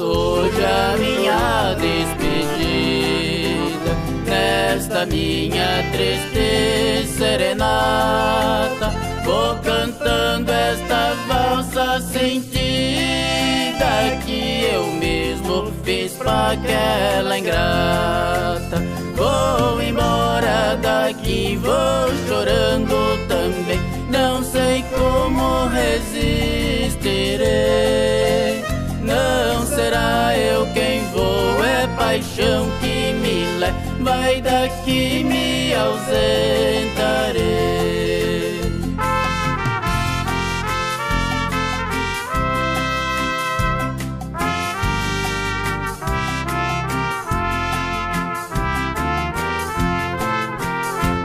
hoje a minha despedida. Nesta minha triste serenata Vou cantando esta valsa sentida Que eu mesmo fiz pra aquela ingrata. Vou embora daqui, vou chorando também. Não sei como resistirei. Paixão que me leva. Daqui, me ausentarei.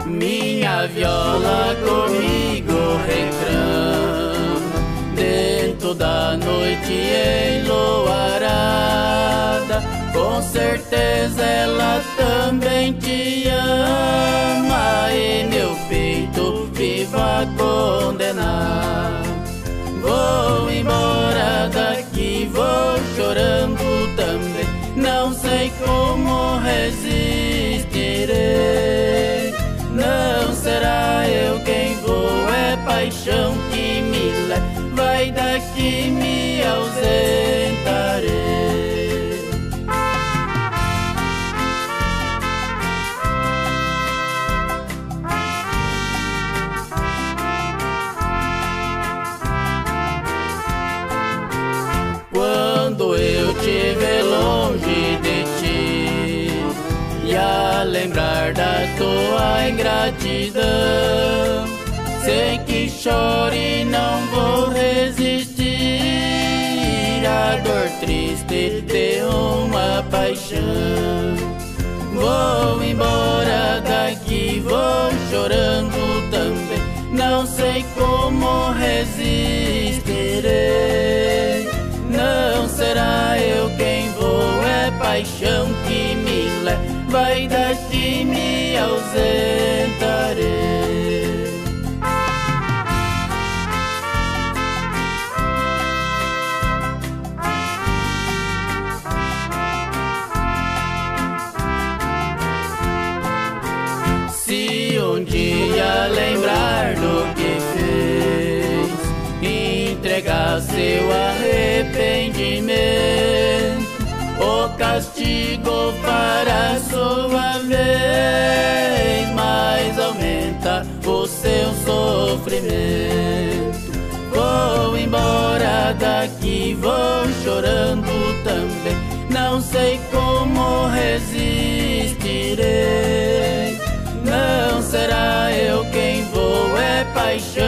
Minha viola comigo reclama dentro da noite Com certeza ela também te ama e meu peito viva condenado. Vou embora daqui, vou chorando também. Não sei como resistirei. Não será eu quem vou, é paixão que me leva. Vai daqui, me ausentarei. Tua ingratidão, sei que choro e não vou resistir à dor triste de uma paixão. Vou embora daqui, vou chorando também. Não sei como resistirei. Não será eu quem vou, é paixão me ausentarei. Se um dia lembrar do que fez, entregar seu arrependimento, o castigo sofrimento. Vou embora daqui, vou chorando também. Não sei como resistirei. Não será eu quem vou, é paixão